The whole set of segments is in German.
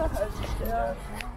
vor der Haltestelle.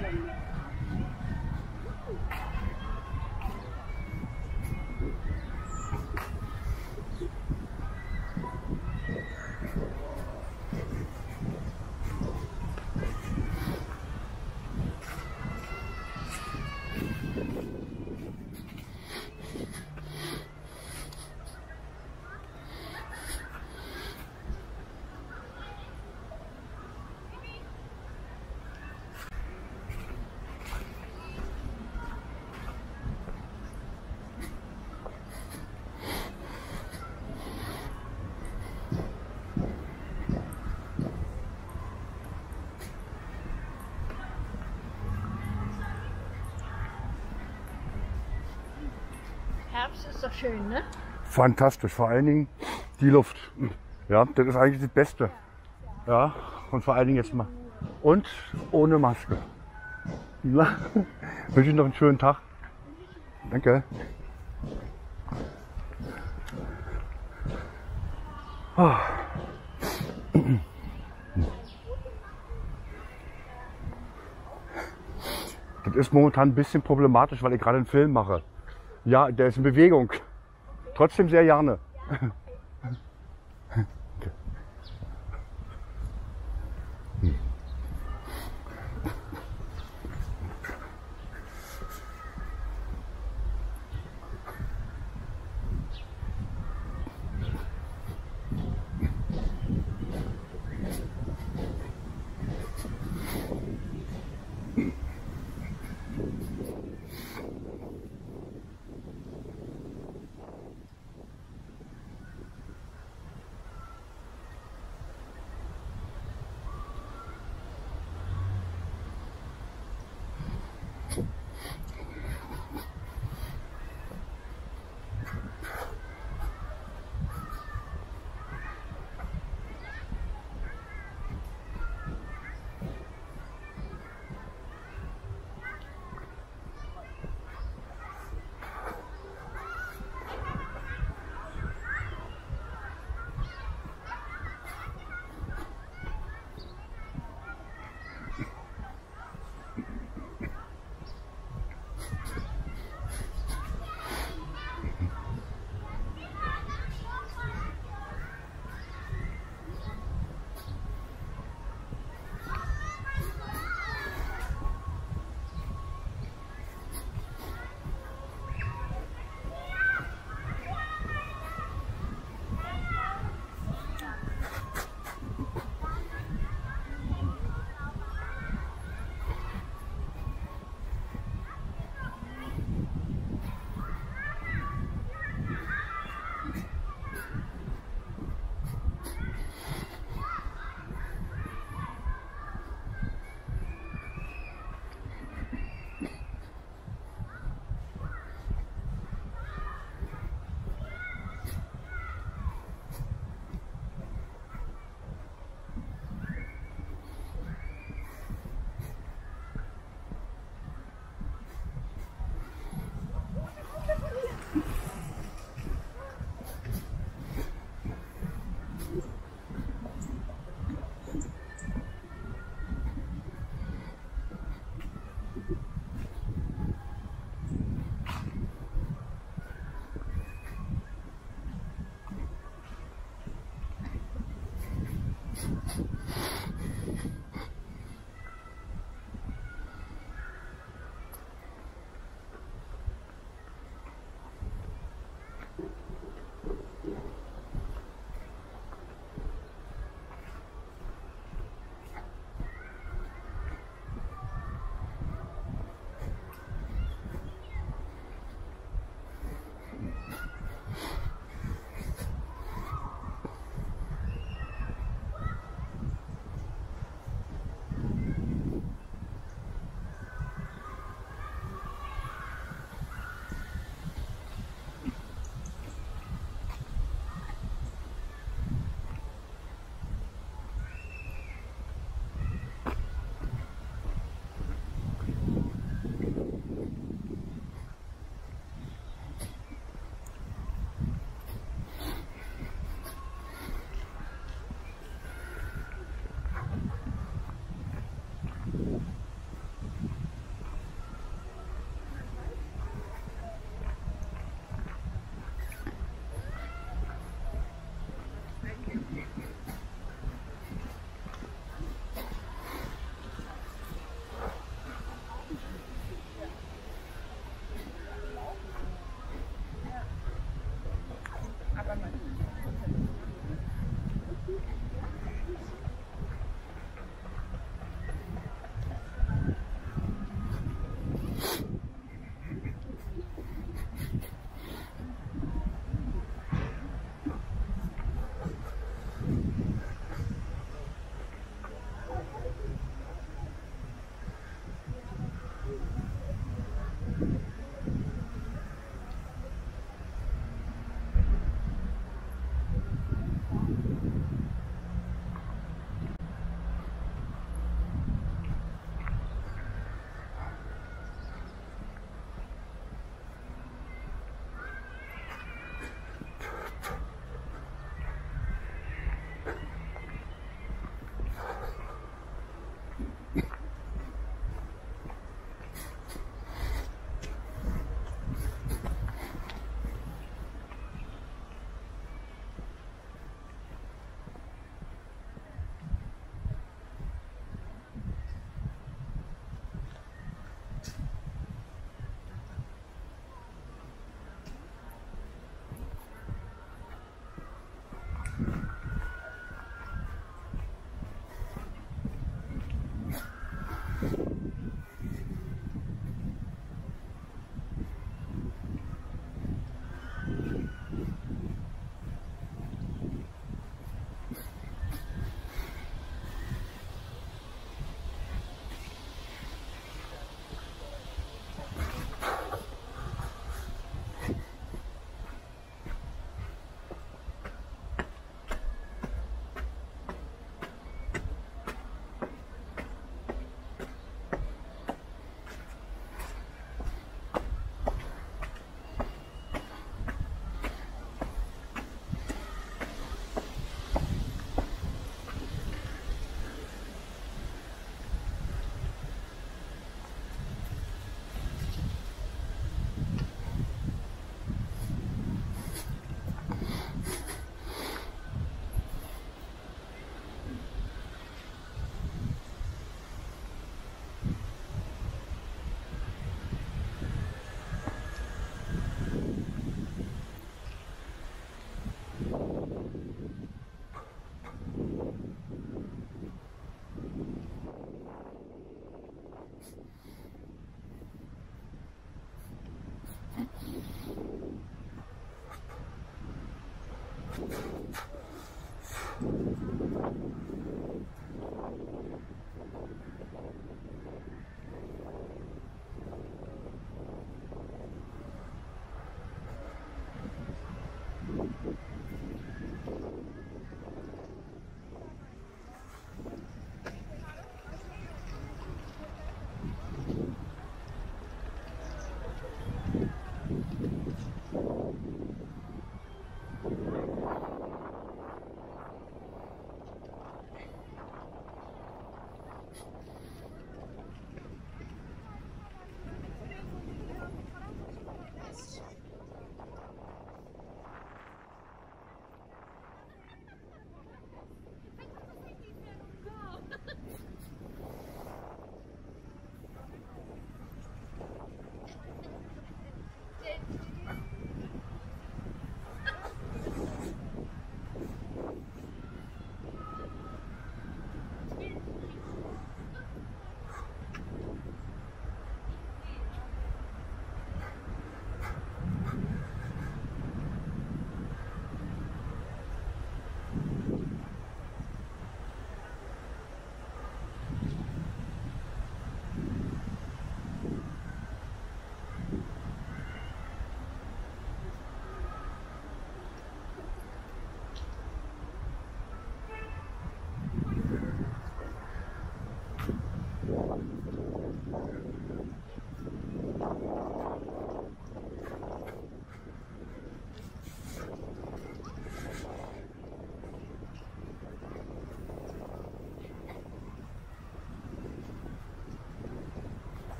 Thank you. Herbst ist doch schön, ne? Fantastisch, vor allen Dingen die Luft. Ja, das ist eigentlich das Beste. Ja, und vor allen Dingen jetzt mal. Und ohne Maske. Ja. Wünsche Ihnen noch einen schönen Tag. Danke. Ah. Das ist momentan ein bisschen problematisch, weil ich gerade einen Film mache. Ja, der ist in Bewegung. Trotzdem sehr gerne.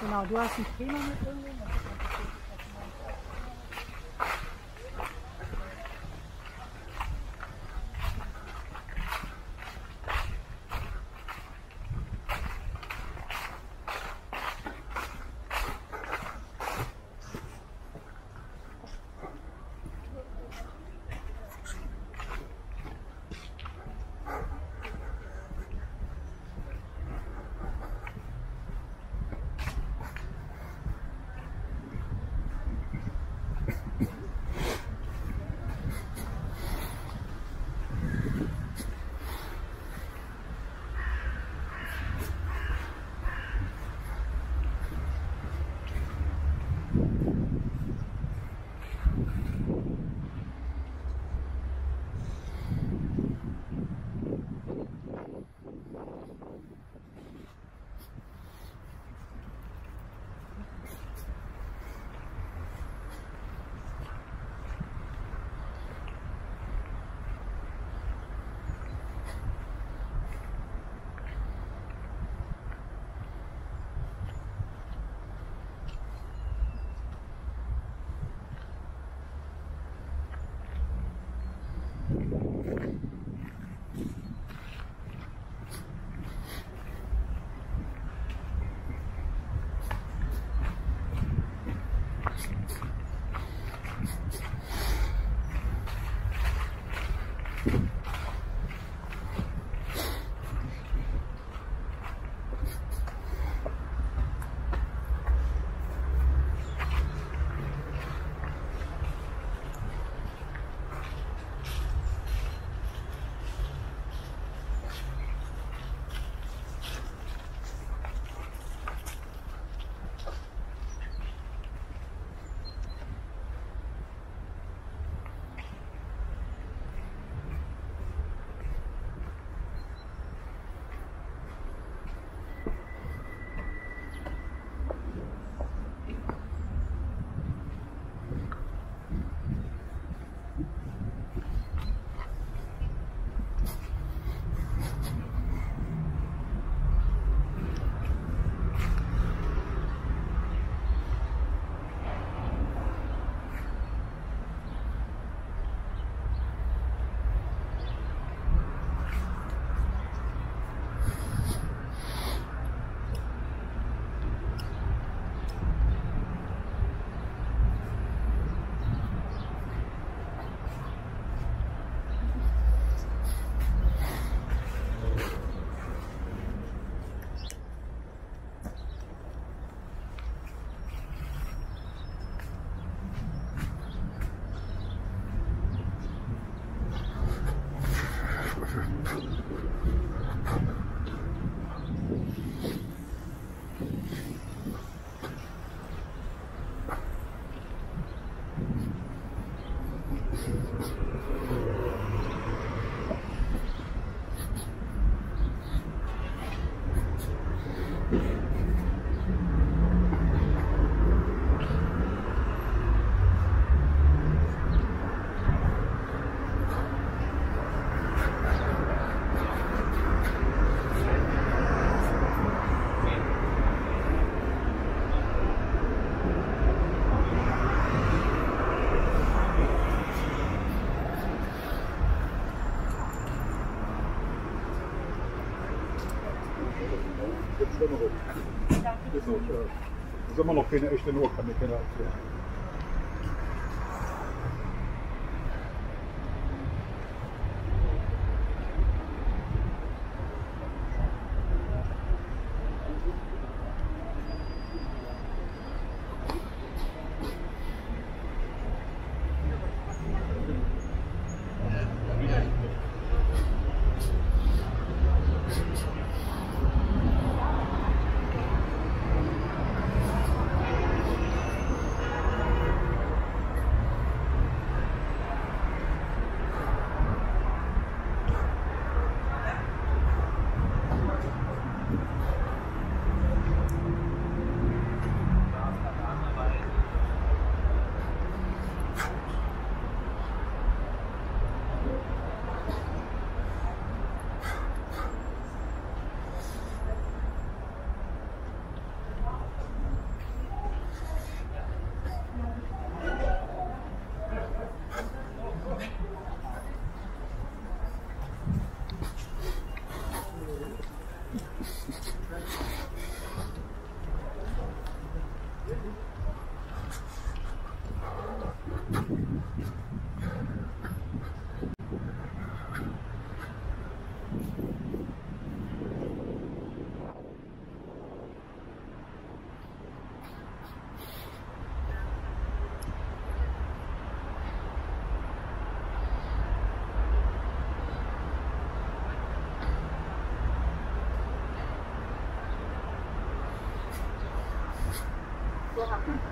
Genau, du hast einen Trainer mit drin. زمان لو كاين عيش تنوكا 多好。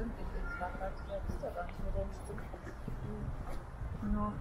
stimmt nicht. Jetzt war gerade der Instagram nur den Stimmt. Mhm. No.